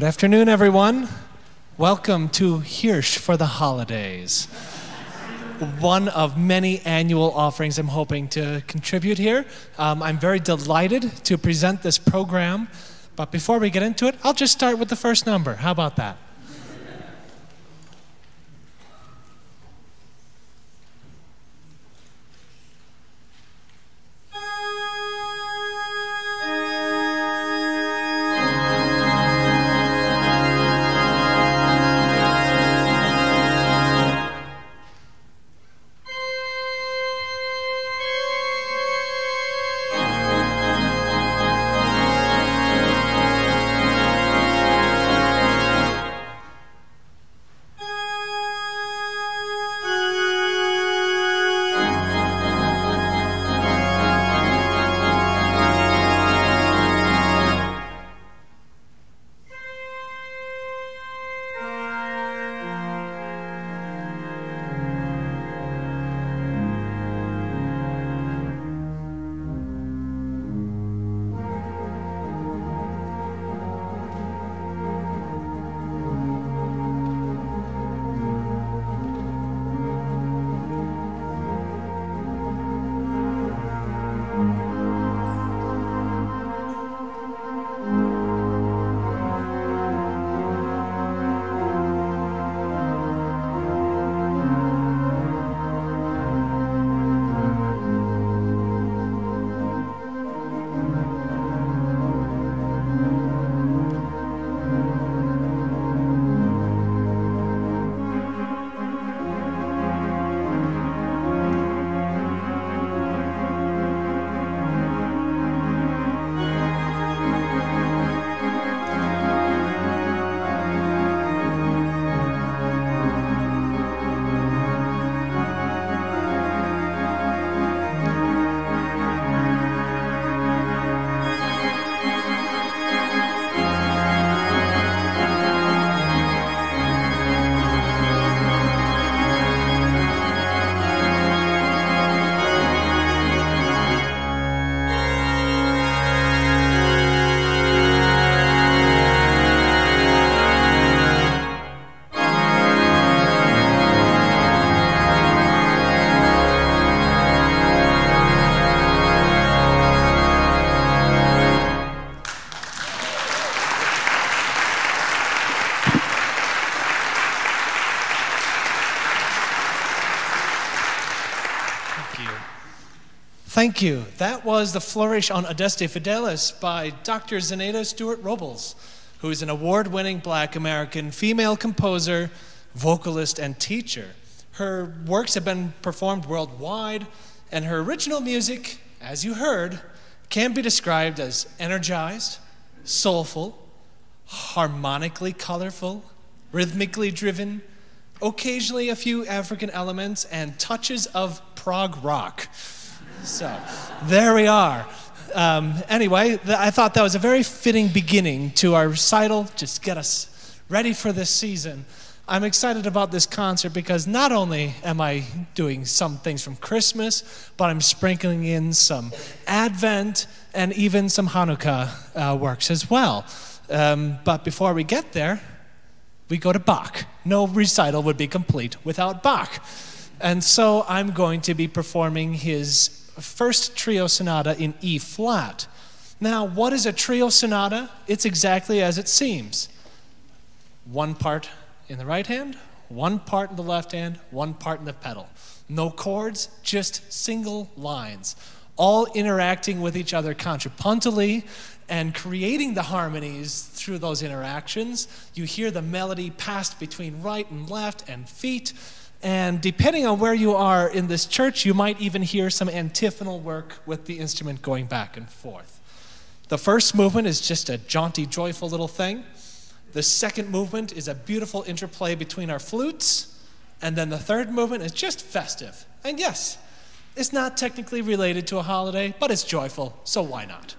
Good afternoon, everyone. Welcome to Hirsch for the holidays. One of many annual offerings I'm hoping to contribute here. Um, I'm very delighted to present this program, but before we get into it, I'll just start with the first number. How about that? Thank you. That was the Flourish on Adeste Fideles by Dr. Zanaida Stewart Robles, who is an award winning black American female composer, vocalist, and teacher. Her works have been performed worldwide, and her original music, as you heard, can be described as energized, soulful, harmonically colorful, rhythmically driven, occasionally a few African elements, and touches of prog rock. So there we are. Um, anyway, th- I thought that was a very fitting beginning to our recital, just get us ready for this season. I'm excited about this concert because not only am I doing some things from Christmas, but I'm sprinkling in some Advent and even some Hanukkah uh, works as well. Um, but before we get there, we go to Bach. No recital would be complete without Bach. And so I'm going to be performing his first trio sonata in E flat. Now, what is a trio sonata? It's exactly as it seems one part in the right hand, one part in the left hand, one part in the pedal. No chords, just single lines, all interacting with each other contrapuntally and creating the harmonies through those interactions. You hear the melody passed between right and left and feet. And depending on where you are in this church, you might even hear some antiphonal work with the instrument going back and forth. The first movement is just a jaunty, joyful little thing. The second movement is a beautiful interplay between our flutes. And then the third movement is just festive. And yes, it's not technically related to a holiday, but it's joyful, so why not?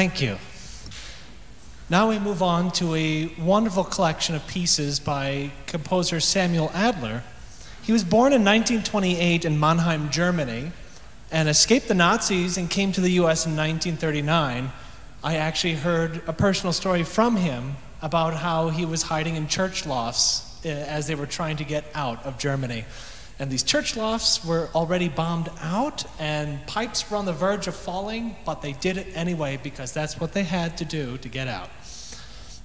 Thank you. Now we move on to a wonderful collection of pieces by composer Samuel Adler. He was born in 1928 in Mannheim, Germany, and escaped the Nazis and came to the US in 1939. I actually heard a personal story from him about how he was hiding in church lofts uh, as they were trying to get out of Germany. And these church lofts were already bombed out, and pipes were on the verge of falling, but they did it anyway because that's what they had to do to get out.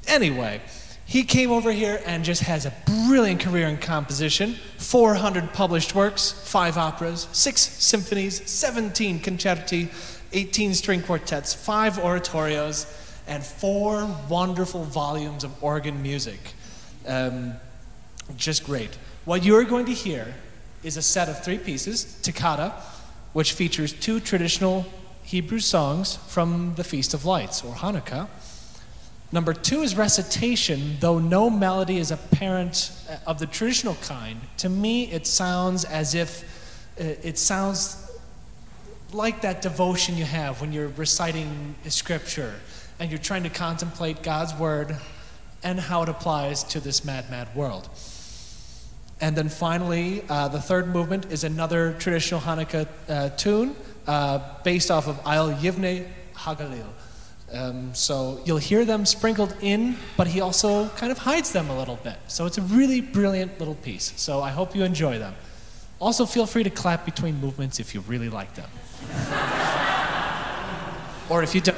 Anyway, he came over here and just has a brilliant career in composition 400 published works, five operas, six symphonies, 17 concerti, 18 string quartets, five oratorios, and four wonderful volumes of organ music. Um, just great. What you're going to hear is a set of three pieces, Toccata, which features two traditional Hebrew songs from the Feast of Lights, or Hanukkah. Number two is recitation, though no melody is apparent uh, of the traditional kind. To me, it sounds as if uh, it sounds like that devotion you have when you're reciting scripture and you're trying to contemplate God's word and how it applies to this mad, mad world. And then finally, uh, the third movement is another traditional Hanukkah uh, tune uh, based off of Al Yivne Hagalil. Um, so you'll hear them sprinkled in, but he also kind of hides them a little bit. So it's a really brilliant little piece. So I hope you enjoy them. Also, feel free to clap between movements if you really like them. or if you don't.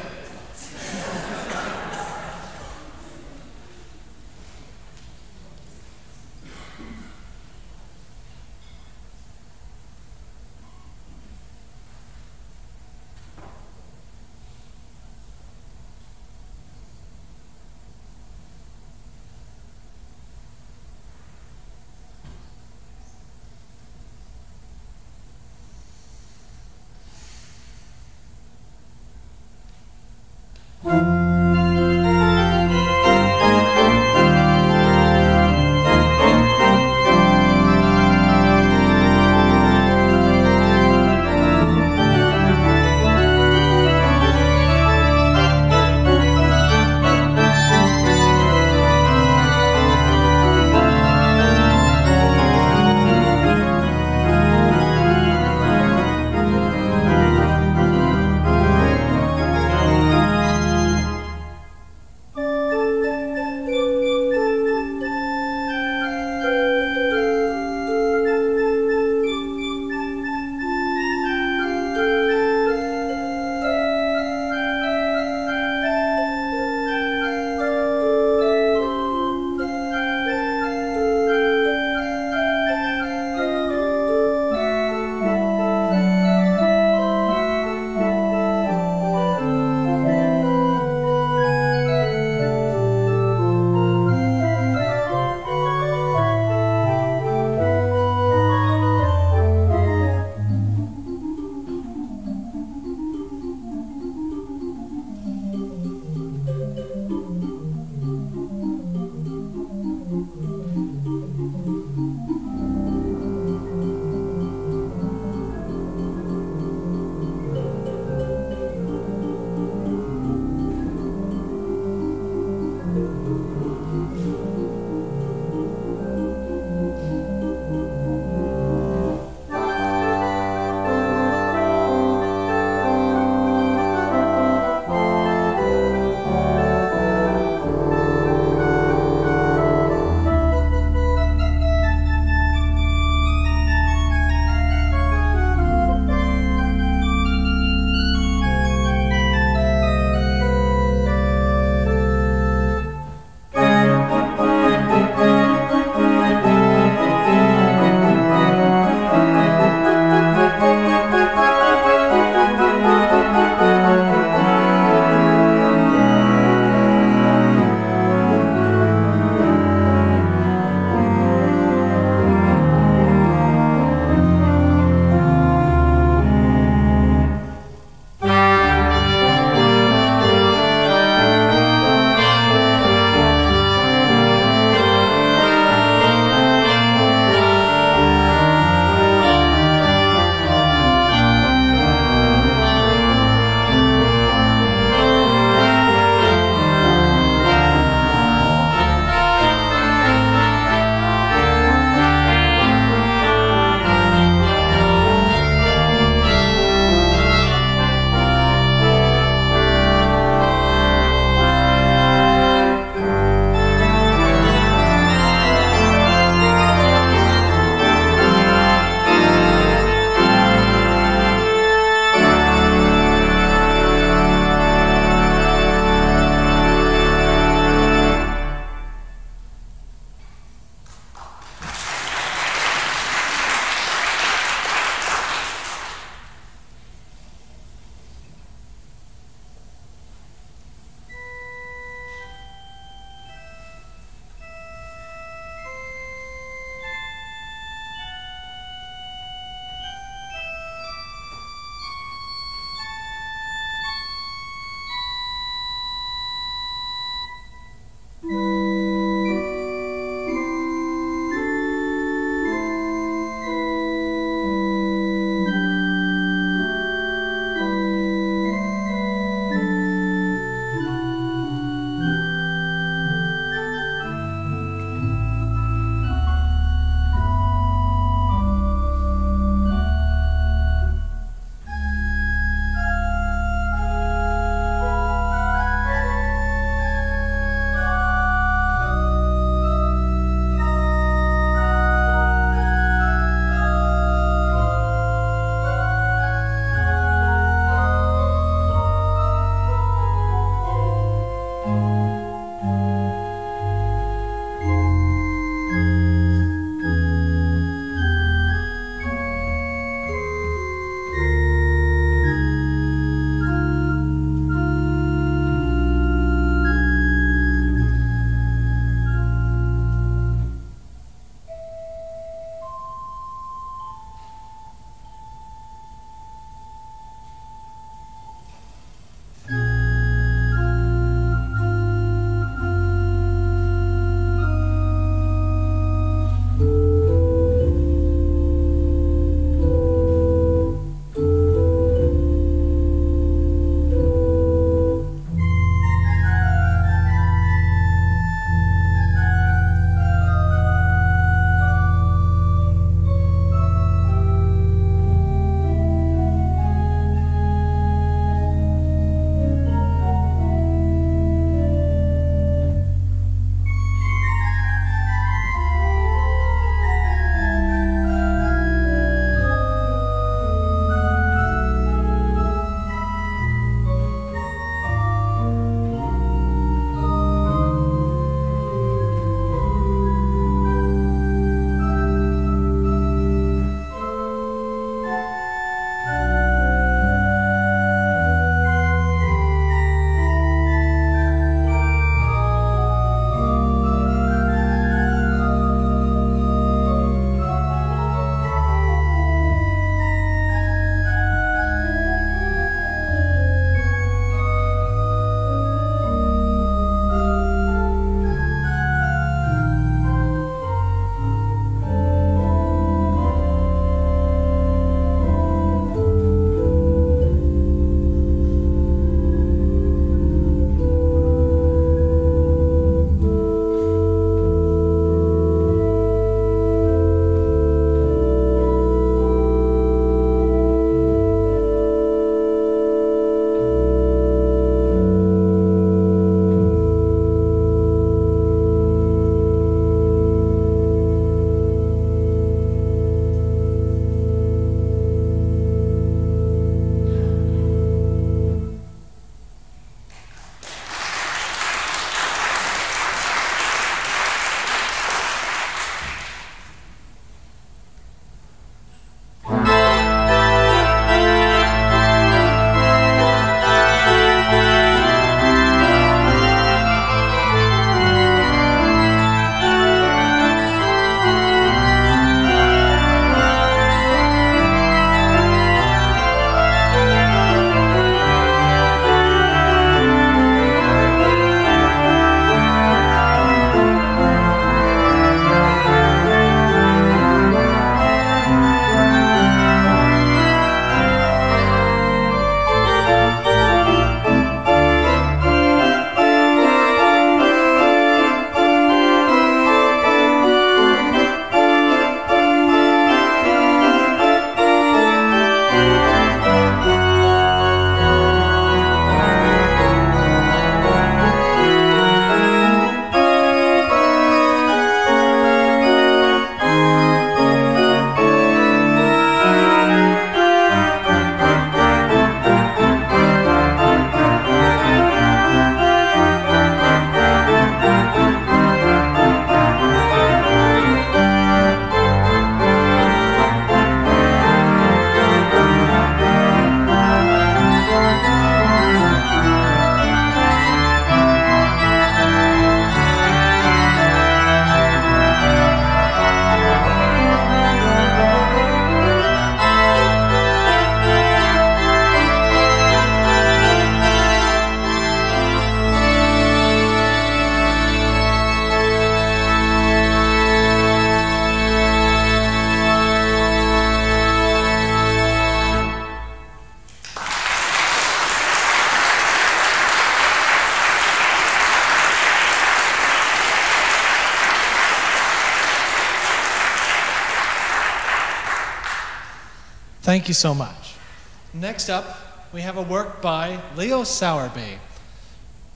Thank you so much. Next up, we have a work by Leo Sowerby.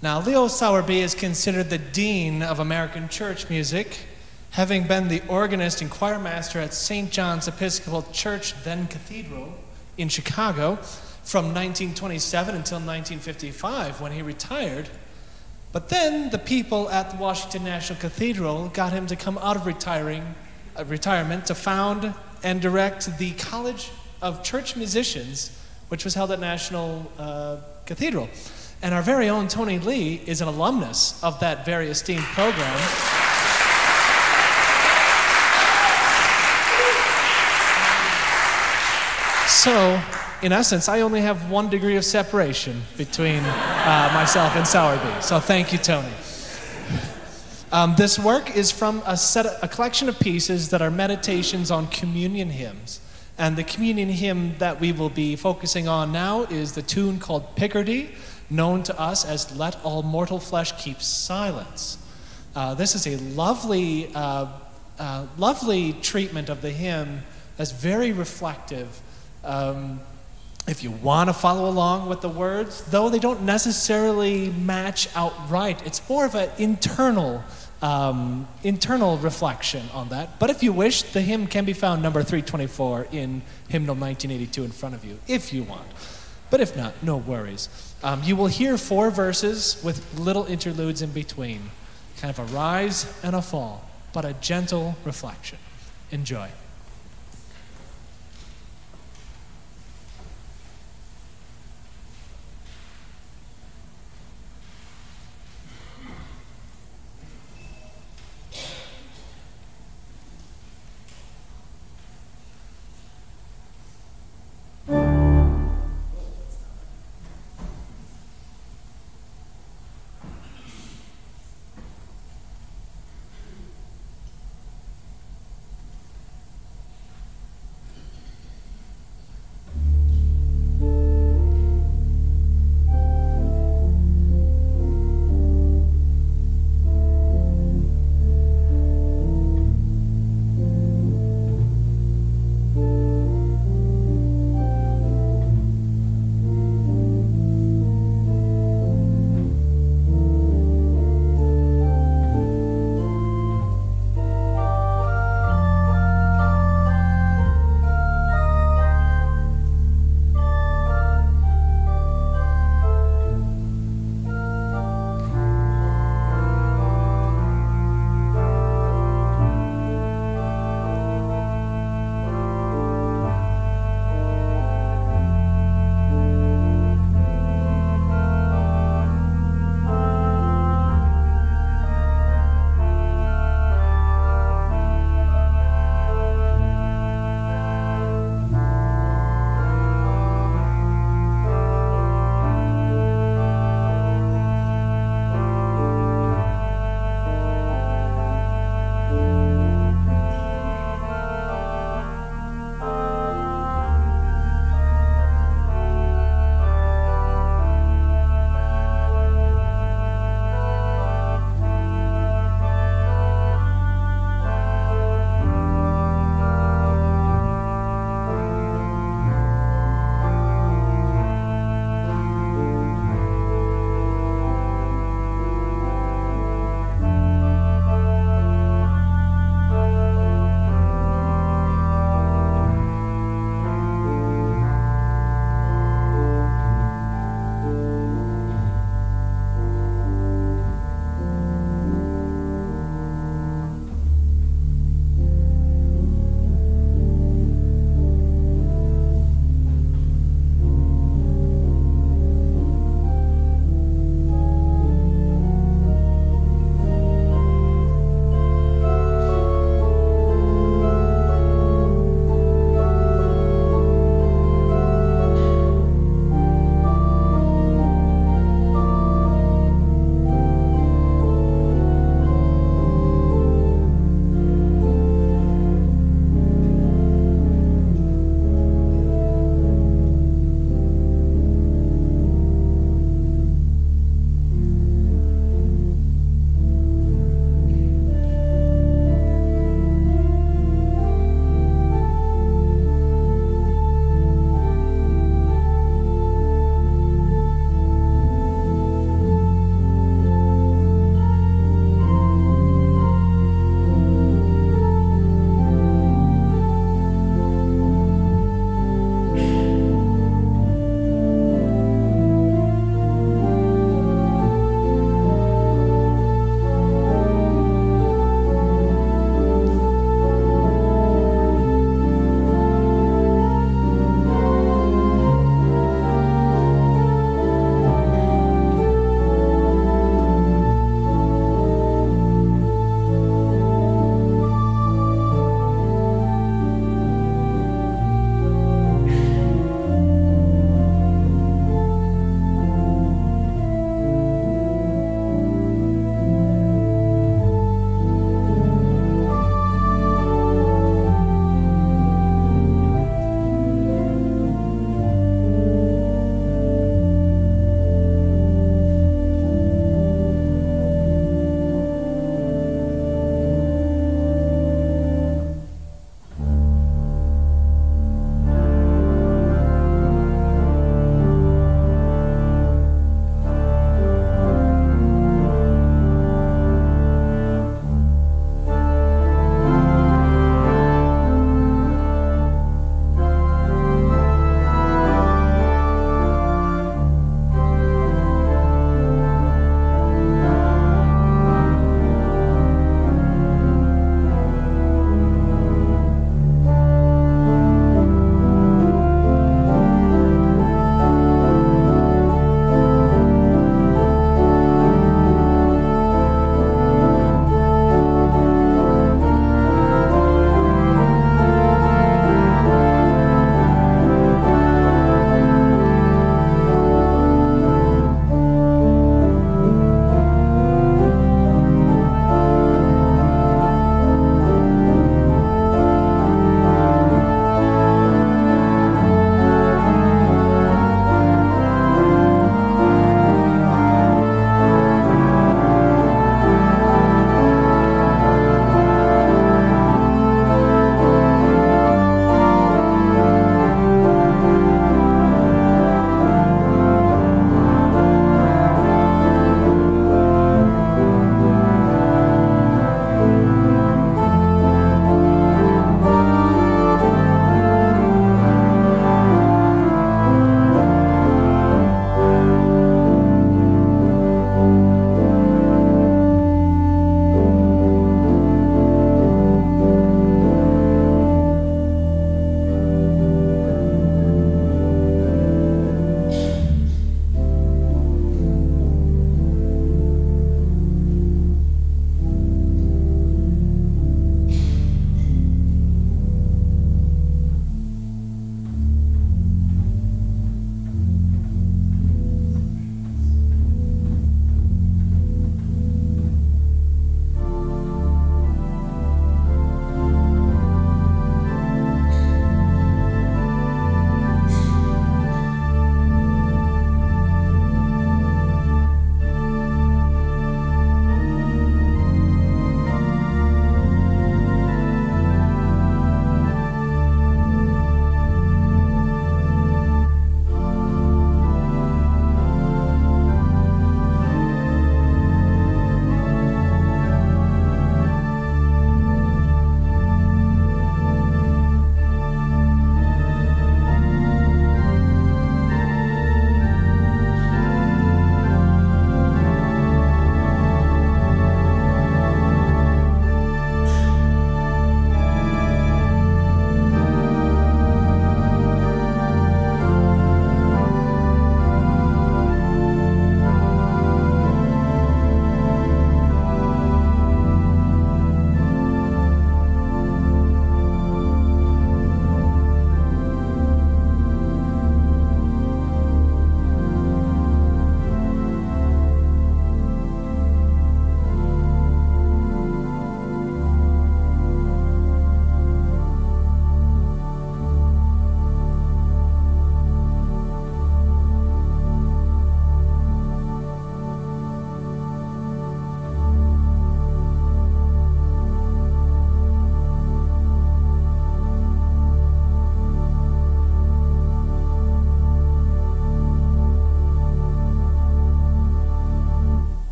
Now, Leo Sowerby is considered the dean of American church music, having been the organist and choirmaster at St. John's Episcopal Church, then Cathedral, in Chicago from 1927 until 1955 when he retired. But then the people at the Washington National Cathedral got him to come out of retiring, uh, retirement to found and direct the College of Church Musicians, which was held at National uh, Cathedral. And our very own Tony Lee is an alumnus of that very esteemed program. So, in essence, I only have one degree of separation between uh, myself and Sowerby. So, thank you, Tony. Um, this work is from a, set, a collection of pieces that are meditations on communion hymns. And the communion hymn that we will be focusing on now is the tune called Picardy, known to us as Let All Mortal Flesh Keep Silence. Uh, this is a lovely, uh, uh, lovely treatment of the hymn that's very reflective. Um, if you want to follow along with the words, though they don't necessarily match outright, it's more of an internal um, internal reflection on that. But if you wish, the hymn can be found number 324 in hymnal 1982 in front of you, if you want. But if not, no worries. Um, you will hear four verses with little interludes in between, kind of a rise and a fall, but a gentle reflection. Enjoy.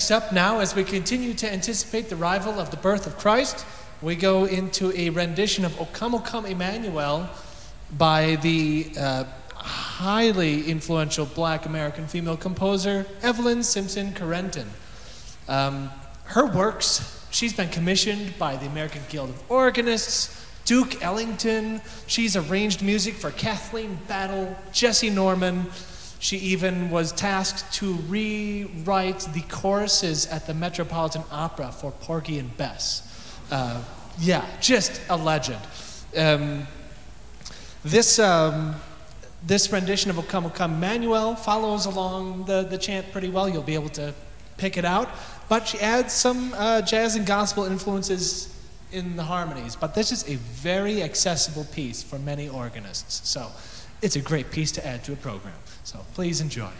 Next up now, as we continue to anticipate the arrival of the birth of Christ, we go into a rendition of O Come, O Come Emmanuel by the uh, highly influential black American female composer Evelyn Simpson Curenton. Um, her works, she's been commissioned by the American Guild of Organists, Duke Ellington. She's arranged music for Kathleen Battle, Jessye Norman. She even was tasked to rewrite the choruses at the Metropolitan Opera for Porgy and Bess. Uh, yeah, just a legend. Um, this, um, this rendition of O Come, O Come Emmanuel follows along the, the chant pretty well. You'll be able to pick it out. But she adds some uh, jazz and gospel influences in the harmonies. But this is a very accessible piece for many organists. So it's a great piece to add to a program. So please enjoy.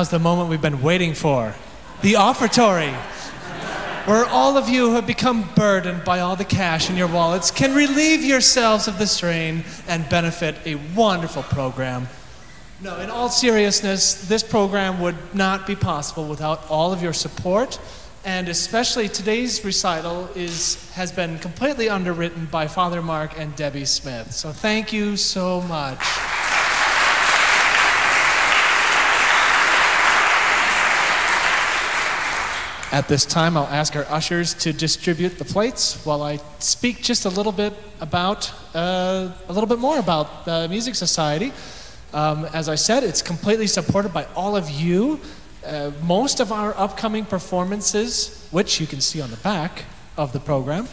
Right, now's the moment we've been waiting for the offertory, where all of you who have become burdened by all the cash in your wallets can relieve yourselves of the strain and benefit a wonderful program. No, in all seriousness, this program would not be possible without all of your support, and especially today's recital is, has been completely underwritten by Father Marc and Debbie Smith. So thank you so much. At this time, I'll ask our ushers to distribute the plates while I speak just a little bit about, uh, a little bit more about the Music Society. Um, as I said, it's completely supported by all of you. Uh, most of our upcoming performances, which you can see on the back of the program,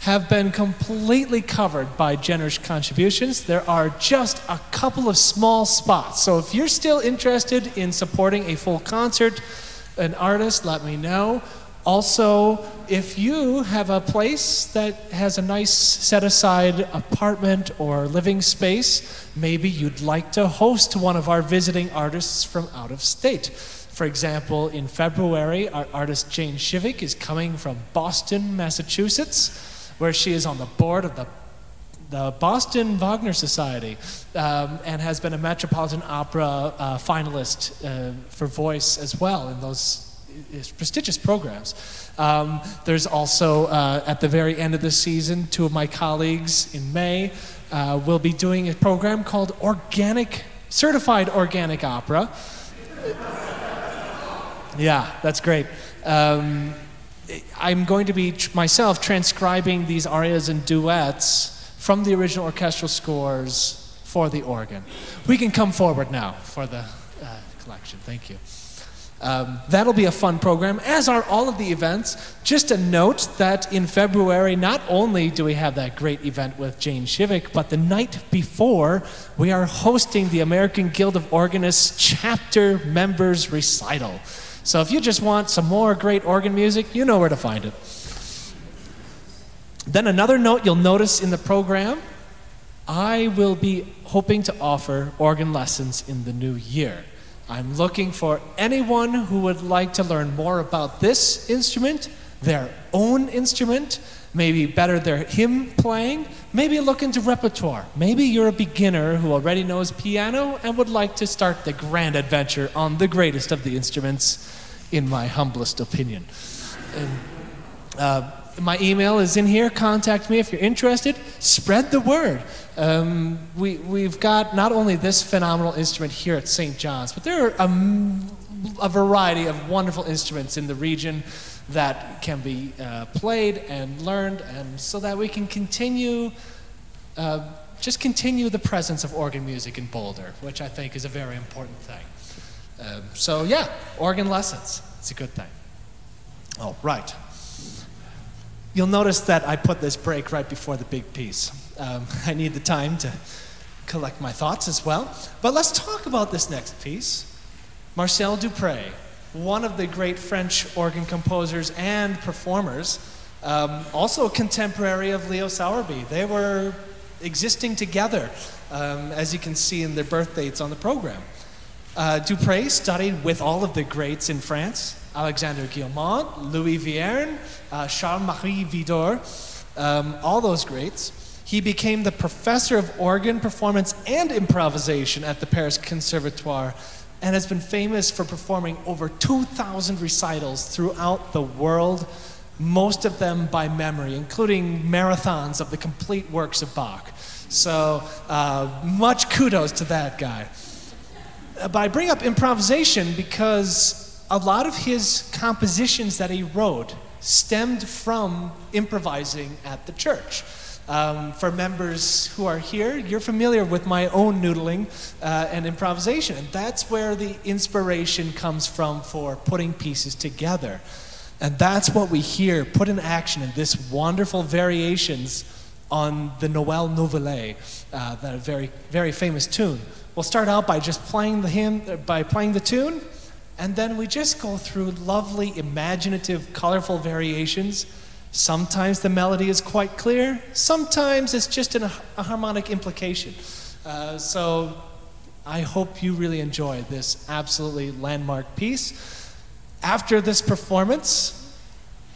have been completely covered by generous contributions. There are just a couple of small spots. So if you're still interested in supporting a full concert, an artist, let me know. Also, if you have a place that has a nice set aside apartment or living space, maybe you'd like to host one of our visiting artists from out of state. For example, in February, our artist Jane Shivik is coming from Boston, Massachusetts, where she is on the board of the the Boston Wagner Society um, and has been a Metropolitan Opera uh, finalist uh, for voice as well in those prestigious programs. Um, there's also, uh, at the very end of the season, two of my colleagues in May uh, will be doing a program called Organic, Certified Organic Opera. yeah, that's great. Um, I'm going to be myself transcribing these arias and duets from the original orchestral scores for the organ. We can come forward now for the uh, collection. Thank you. Um, that'll be a fun program, as are all of the events. Just a note that in February, not only do we have that great event with Jane Shivik, but the night before, we are hosting the American Guild of Organists chapter members recital. So if you just want some more great organ music, you know where to find it. Then, another note you'll notice in the program I will be hoping to offer organ lessons in the new year. I'm looking for anyone who would like to learn more about this instrument, their own instrument, maybe better their hymn playing, maybe look into repertoire. Maybe you're a beginner who already knows piano and would like to start the grand adventure on the greatest of the instruments, in my humblest opinion. And, uh, my email is in here. Contact me if you're interested. Spread the word. Um, we, we've got not only this phenomenal instrument here at St. John's, but there are a, a variety of wonderful instruments in the region that can be uh, played and learned, and so that we can continue, uh, just continue the presence of organ music in Boulder, which I think is a very important thing. Um, so, yeah, organ lessons. It's a good thing. All right. You'll notice that I put this break right before the big piece. Um, I need the time to collect my thoughts as well. But let's talk about this next piece. Marcel Dupré, one of the great French organ composers and performers, um, also a contemporary of Leo Sowerby. They were existing together, um, as you can see in their birth dates on the program. Uh, Dupré studied with all of the greats in France, Alexander Guilmant, Louis Vierne, uh, Charles-Marie Widor, um, all those greats. He became the professor of organ performance and improvisation at the Paris Conservatoire and has been famous for performing over 2,000 recitals throughout the world, most of them by memory, including marathons of the complete works of Bach. So, uh, much kudos to that guy. Uh, but I bring up improvisation because a lot of his compositions that he wrote stemmed from improvising at the church. Um, for members who are here, you're familiar with my own noodling uh, and improvisation. And that's where the inspiration comes from for putting pieces together. And that's what we hear put in action in this wonderful variations on the Noël Nouvelet, uh, that very, very famous tune. We'll start out by just playing the hymn, by playing the tune, and then we just go through lovely, imaginative, colorful variations. Sometimes the melody is quite clear, sometimes it's just an, a harmonic implication. Uh, so I hope you really enjoy this absolutely landmark piece. After this performance,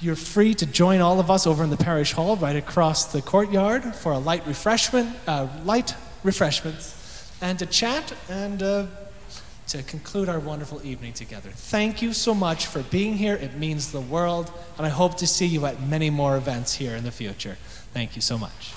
you're free to join all of us over in the parish hall right across the courtyard for a light refreshment, uh, light refreshments, and to chat and uh, to conclude our wonderful evening together. Thank you so much for being here. It means the world, and I hope to see you at many more events here in the future. Thank you so much.